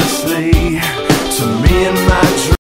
honestly to me and my